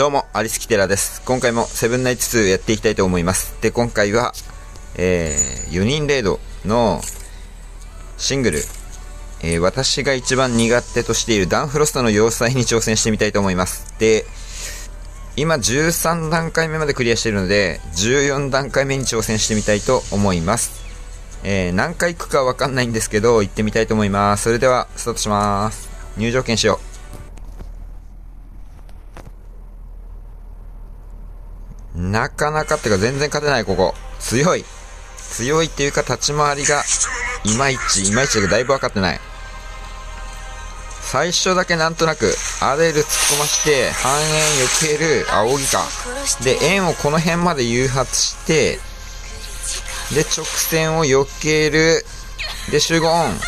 どうも、アリスキテラです。今回もセブンナイツ2やっていきたいと思います。で、今回は、えー、4人レードのシングル、えー私が一番苦手としているダンフロストの要塞に挑戦してみたいと思います。で、今13段階目までクリアしているので、14段階目に挑戦してみたいと思います。えー、何回行くかわかんないんですけど、行ってみたいと思います。それでは、スタートします。入場券しよう。なかなかっていうか全然勝てない、ここ。強い。強いっていうか立ち回りが、いまいち、いまいちだけどだいぶ分かってない。最初だけなんとなく、アデル突っ込まして、半円避ける、あ、扇か。で、円をこの辺まで誘発して、で、直線を避ける。で、集合オン。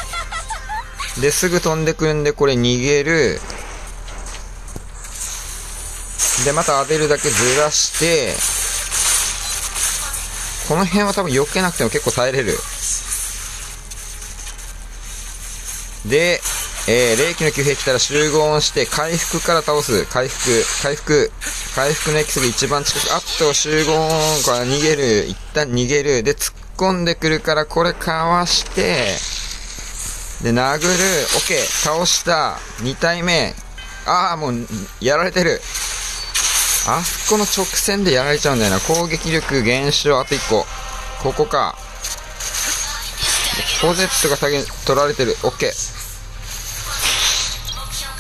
で、すぐ飛んでくるんで、これ逃げる。で、また当てるだけずらして、この辺は多分避けなくても結構耐えれる。で、えー、霊気の急兵来たら集合音して、回復から倒す。回復、回復、回復のエキスが一番近く、あっと集合音から逃げる。一旦逃げる。で、突っ込んでくるから、これかわして、で、殴る。オッケー。倒した。2体目。ああ、もう、やられてる。あそこの直線でやられちゃうんだよな。攻撃力減少、あと1個。ここか。ポゼットが下げ、取られてる。オッケー。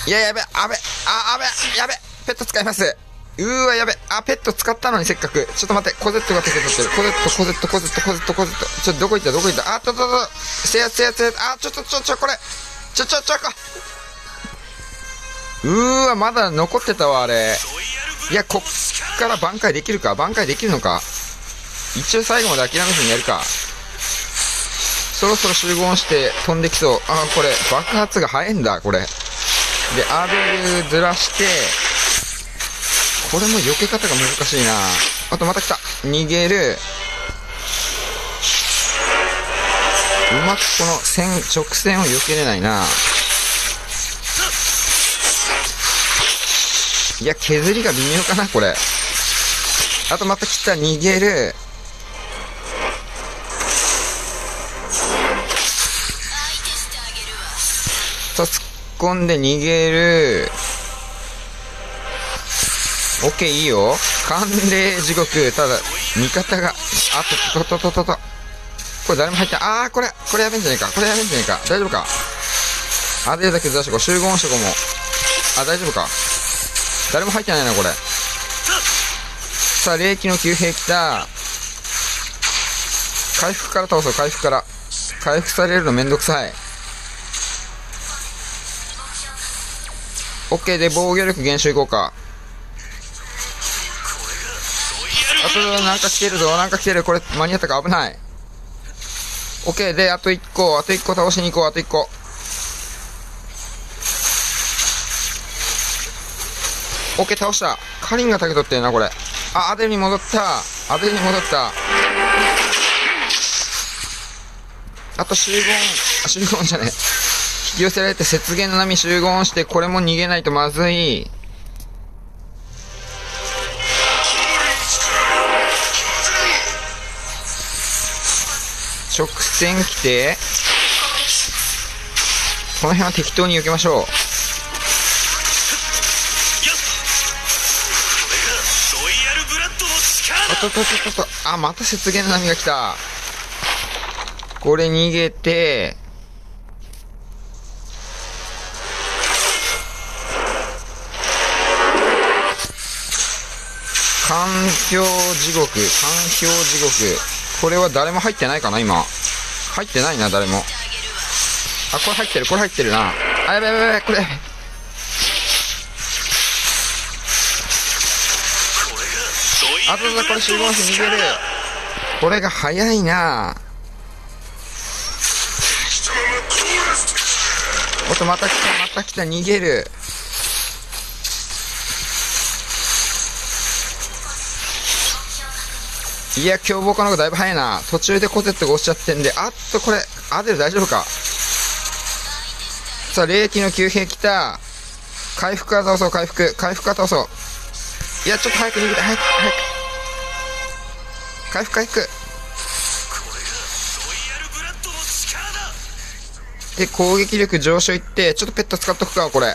いや、やべ、あべ、あ、あべ、やべ、ペット使います。うーわ、やべ、あ、ペット使ったのにせっかく。ちょっと待って、コゼットが手で取ってる。コゼット、コゼット、コゼット、コゼット、コゼット。ちょっとどこ行った、どこ行った？あ、ちょっと、ちょっと、せやせやせや、あ、ちょっと、ちょ、ちょ、これ。ちょ、ちょ、ちょ、こ。うーわ、まだ残ってたわ、あれ。いや、こっから挽回できるか挽回できるのか一応最後まで諦めずにやるか。そろそろ集合して飛んできそう。あ、これ、爆発が早いんだ、これ。で、アーベルずらして、これも避け方が難しいなあとまた来た。逃げる。うまくこの線、直線を避けれないな。いや、削りが微妙かな、これ。あとまた来た、逃げる。と、突っ込んで逃げる。オッケー、いいよ。寒冷地獄。ただ、味方が、あと、と、と、と、と、と。これ誰も入ってない。あー、これ、これやべえんじゃねえか。これやべえんじゃねえか。大丈夫か？あ、出るだけずらしてこう。集合してこも。あ、大丈夫か？誰も入ってないな、これ。さあ、霊気の急兵来た。回復から倒そう、回復から。回復されるのめんどくさい。オッケーで防御力減少いこうか。あと、なんか来てるぞ、なんか来てる。これ、間に合ったか危ない。オッケーで、あと1個、あと1個倒しに行こう、あと1個。オッケー倒した。カリンが竹取ってるな、これ。あ、アデに戻った。アデに戻った。あと集合、あ、集合じゃねえ。引き寄せられて雪原の波集合して、これも逃げないとまずい。直線来て、この辺は適当に避けましょう。ととととと、あ、また雪原の波が来た。これ逃げて、環境地獄、環境地獄。これは誰も入ってないかな、今。入ってないな、誰も。あ、これ入ってる、これ入ってるな。あ、やべやべやべ、これ。これあとだ、これ集合し逃げる。これが早いなおっと、また来た、また来た、逃げる。いや、凶暴化の方がだいぶ早いな。途中でコゼットが押しちゃってんで、あっと、これ、アデル大丈夫か？さあ、霊気の急兵来た。回復から倒そう、回復。回復から倒そう。いや、ちょっと早く逃げて、早く、早く。回復、回復。で、攻撃力上昇いって、ちょっとペット使っとくか、これ。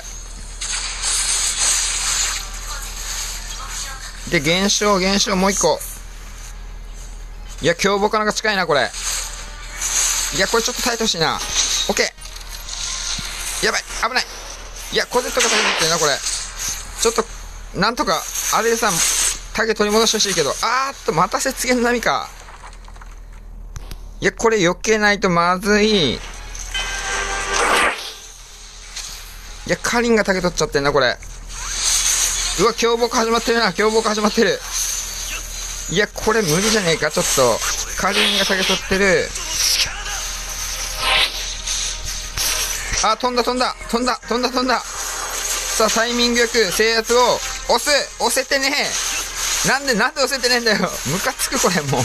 で、減少、減少、もう一個。いや、凶暴化なんか近いな、これ。いや、これちょっと耐えてほしいな。オッケー。やばい、危ない。いや、コゼットが耐えてるな、これ。ちょっと、なんとか、あれでさタゲ取り戻してほしいけど、あーっと、また雪原の波か。いや、これ避けないとまずい。いや、カリンがタゲ取っちゃってんな、これ。うわ、凶暴化始まってるな、凶暴化始まってる。いや、これ無理じゃねえか、ちょっと。カリンがタゲ取ってる。あ、飛んだ飛んだ飛んだ飛んだ飛んださあ、タイミングよく制圧を押す押せてねえなんでなんで押せてねえんだよ。ムカつくこれもう。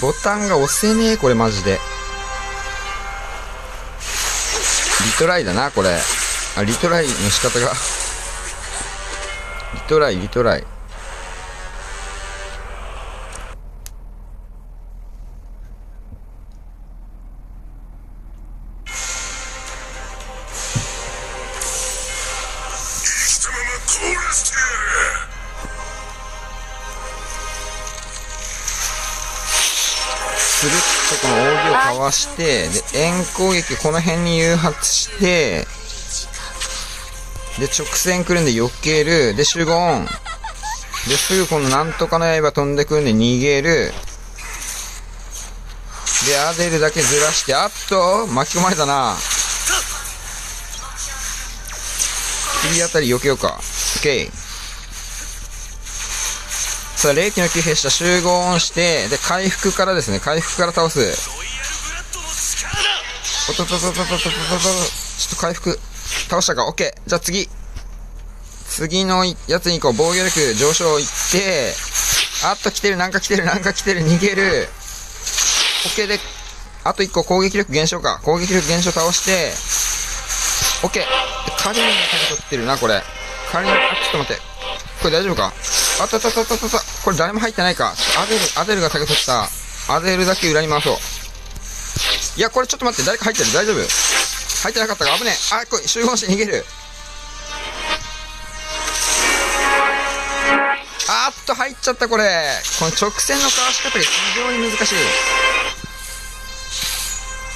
ボタンが押せねえこれマジで。リトライだなこれ。あリトライの仕方が。リトライリトライ。スルッとこの扇をかわしてで円攻撃この辺に誘発してで直線来るんで避ける。で集合オンですぐこのなんとかの刃飛んでくるんで逃げる。でアデルだけずらしてあっと巻き込まれたな。次あたり避けようか。OK さあ霊気の騎兵した集合オンしてで回復からですね回復から倒す。おっとっとっとっととととちょっと回復倒したか。OK じゃあ次。次のやつに行こう。防御力上昇いってあっと来てる。なんか来てる。なんか来てる。逃げる。OK であと1個。攻撃力減少か。攻撃力減少倒して OK でカリンが手取ってるなこれ。カリンあちょっと待って。これ大丈夫か？あったあったあったあったあったこれ誰も入ってないかアデルアデルが手取ったアデルだけ裏に回そういや、これちょっと待って、誰か入ってる？大丈夫？入ってなかったか？危ねえ。あ、これ、集合して逃げる。あっと、入っちゃった、これ。この直線のかわし方が非常に難しい。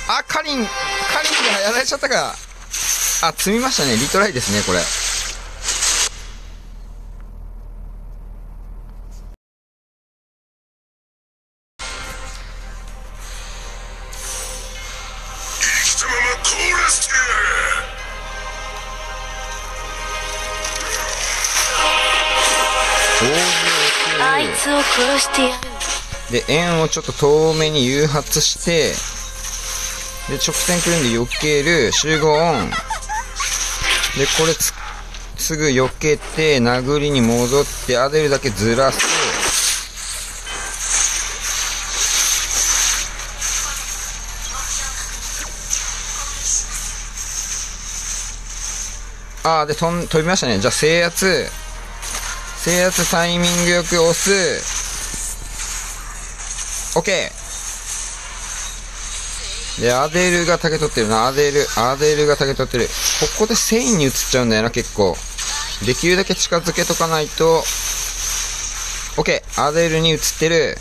あ、カリン、カリンがやられちゃったか。あ、積みましたね。リトライですね、これ。で、円をちょっと遠目に誘発して、で、直線来るんで避ける、集合オン。で、これつ、すぐ避けて、殴りに戻って、アデルだけずらす。あー、で、飛びましたね。じゃあ、制圧。制圧タイミングよく押す。オッケーで、アデルが竹取ってるな。アデル、アデルが竹取ってる。ここで繊維に移っちゃうんだよな、結構。できるだけ近づけとかないと。オッケーアデルに移ってる。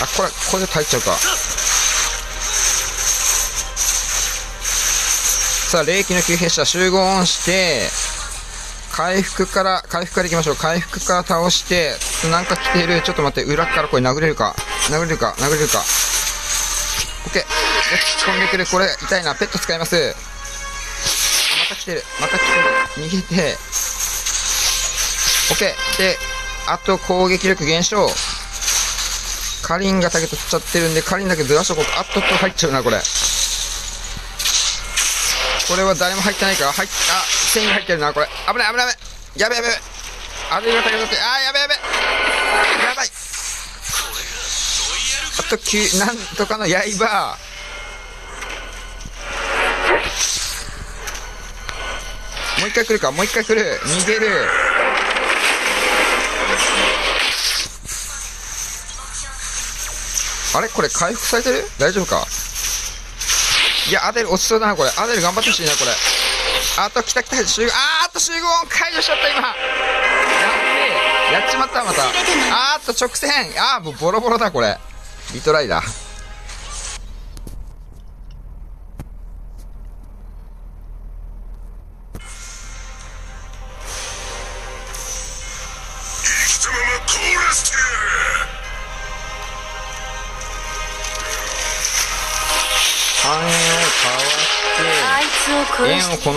あ、これ、これで耐えちゃうか。さあ、霊気の急兵者集合オンして、回復から、回復から行きましょう。回復から倒して、なんか来てる。ちょっと待って、裏からこれ殴れるか殴れるか殴れるかオッケー。突っ込んでくる。これ、痛いな。ペット使います。また来てる。また来てる。逃げて。オッケー。で、あと攻撃力減少。カリンがタゲ取っちゃってるんで、カリンだけずらしとこうか。あっとっと入っちゃうな、これ。これは誰も入ってないから入っあ線維入ってるなこれ。危ない危ない危ない。やべやべあれが高くなってあやべやべやばい。あと9なんとかの刃。もう一回来るかもう一回来る。逃げる。あれこれ回復されてる？大丈夫か？いや、アデル落ちそうだな、これ。アデル頑張ってほしいな、これ。あと、来た来た、集合、あーっと集合音解除しちゃった、今。やっべえ。やっちまった、また。あーっと、直線。あー、もうボロボロだ、これ。リトライだ。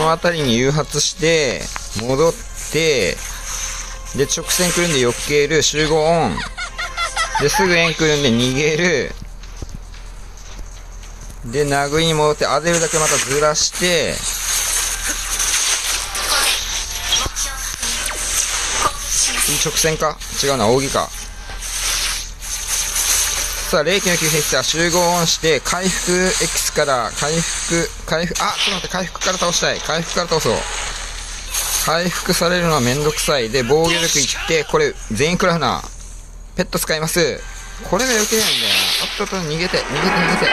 の辺りに誘発して、戻って、で、直線来るんで避ける、集合オン。で、すぐ円来るんで逃げる。で、殴りに戻って、アデルだけまたずらして、次直線か？違うな、扇か。さあ、霊気の急兵器は集合オンして、回復 X から、回復、回復、あ、ちょっと待って、回復から倒したい。回復から倒そう。回復されるのはめんどくさい。で、防御力いって、これ、全員クラフナー。ペット使います。これが余計ないんだよな。あっとっと、逃げて、逃げて、逃げて。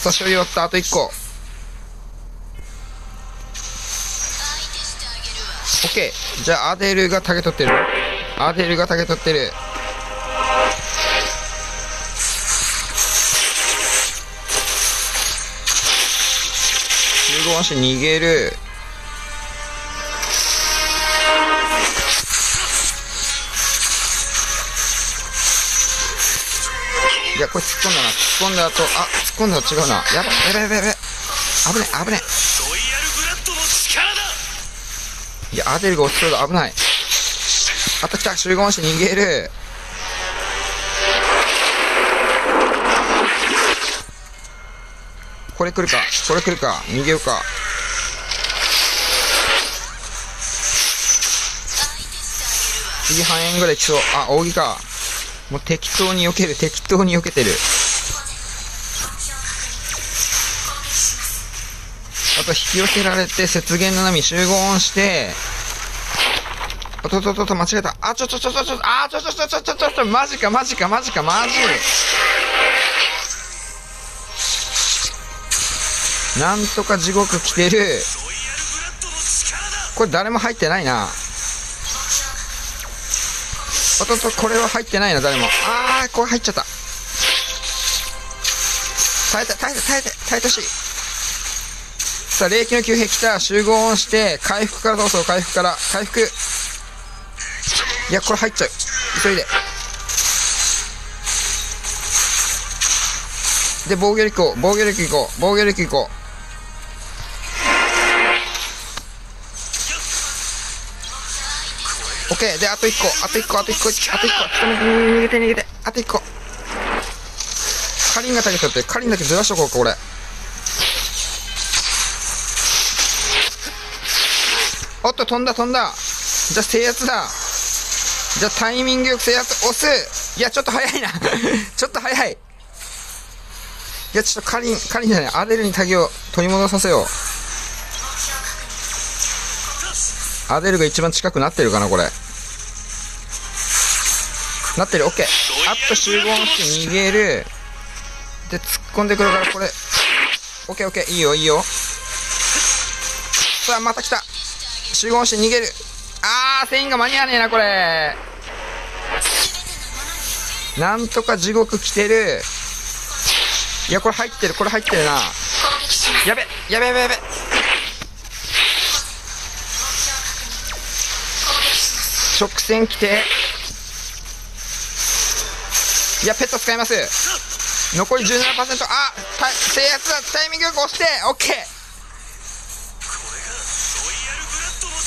さあ、処理終わった。あと1個。オッケー。じゃあ、アデルがタゲ取ってる。アデルがタゲ取ってる。集合して逃げる。いや、これ突っ込んだな。突っ込んだ後、あ、突っ込んだ後違うな。やばい、やばい、やばい、やばい。危ね、危ね。いや、アデルが落ちそうだ。危ない。あと来た。集合して逃げる。これ来るか？これ来るか？逃げようか？次半円ぐらい来そう。あ、扇か。もう適当に避ける。適当に避けてる。あと引き寄せられて、雪原の波集合して、あとととと、間違えた。あ、ちょちょちょちょちょ、あ、ちょちょちょちょちょちょちょ、マジかマジかマジかマジ。なんとか地獄来てる。これ誰も入ってないな。おとと、これは入ってないな、誰も。あー、これ入っちゃった。耐えて、耐えて、耐えて、耐えてほし。さあ、霊気の急兵来た。集合音して、回復からどうぞ、回復から。回復。いや、これ入っちゃう。急いで。で、防御力行こう。防御力行こう。防御力行こう。オッケー。で、あと1個。あと1個、あと1個、あと1個。ちょっと待って逃げて逃げて。あと1個。カリンがタゲ取って、カリンだけずらしとこうか、これ。おっと、飛んだ、飛んだ。じゃあ、制圧だ。じゃあ、タイミングよく制圧、押す。いや、ちょっと早いな。ちょっと早い。いや、ちょっとカリン、カリンじゃない、アデルにタゲを取り戻させよう。アデルが一番近くなってるかな、これ。なってる、オッケー。あと集合して逃げる。で、突っ込んでくるから、これ。オッケーオッケー、いいよ、いいよ。さあ、また来た。集合して逃げる。あー、全員が間に合わねえな、これ。なんとか地獄来てる。いや、これ入ってる、これ入ってるな。やべ、やべやべやべ。直線来て。いや、ペット使います。残り17%。あ、制圧だ。タイミングよく押して。オッケー。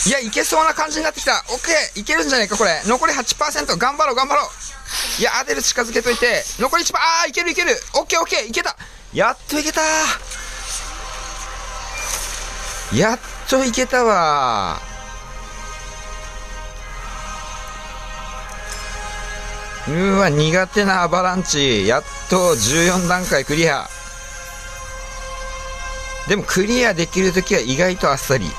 いや、いけそうな感じになってきた。オッケー。いけるんじゃないか、これ。残り8%。頑張ろう、頑張ろう。いや、アデル近づけといて。残り1%。あー、いけるいける。オッケーオッケー。いけた。やっといけたやっといけたわうわ、苦手なアバランチ。やっと14段階クリア。でもクリアできるときは意外とあっさり。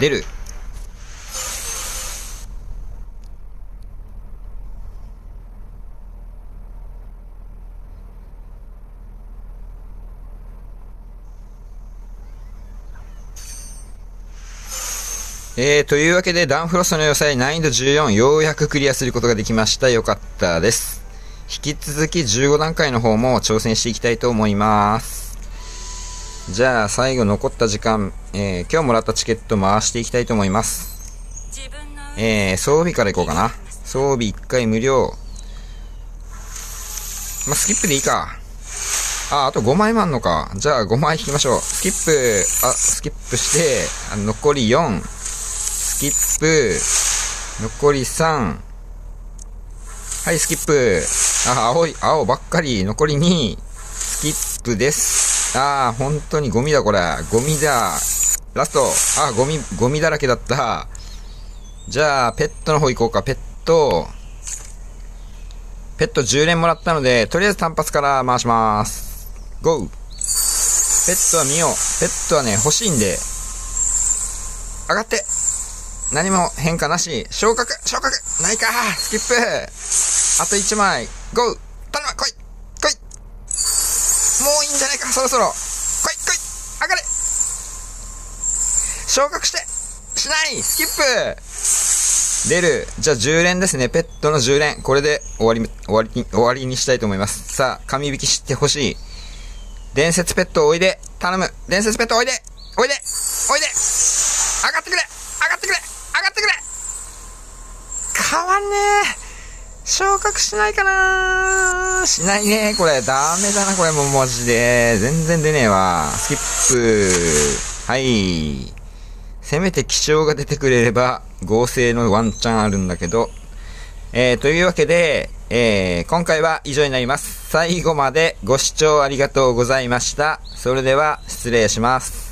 出る。えー、というわけで、ダンフロストの要塞難易度14、ようやくクリアすることができました。よかったです。引き続き15段階の方も挑戦していきたいと思います。じゃあ、最後残った時間、えー、今日もらったチケット回していきたいと思います。えー、装備からいこうかな。装備1回無料。まあ、スキップでいいか。あ、あと5枚もあんのか。じゃあ5枚引きましょう。スキップ、あ、スキップして、あ残り4。スキップ。残り3。はい、スキップ。あ、青い、青ばっかり。残り2。スキップです。あー、本当にゴミだ、これ。ゴミだ。ラスト。あ、ゴミ、ゴミだらけだった。じゃあ、ペットの方行こうか。ペット。ペット10連もらったので、とりあえず単発から回します。ゴーペットは見よう。ペットはね、欲しいんで。上がって何も変化なし。昇格昇格ないかスキップあと1枚。ゴー頼む来い来いもういいんじゃないかそろそろ来い来い上がれ昇格してしないスキップ出る。じゃあ10連ですね。ペットの10連。これで終わり、終わりに、終わりにしたいと思います。さあ、神引きしてほしい。伝説ペットおいで。頼む。伝説ペットおいでおいでおいで上がってくれ上がってくれ上がってくれ変わんねえ。昇格しないかなしないねこれ。ダメだな、これもうマジで。全然出ねえわ。スキップ。はい。せめて気象が出てくれれば、合成のワンチャンあるんだけど。えー、というわけで、えー、今回は以上になります。最後までご視聴ありがとうございました。それでは、失礼します。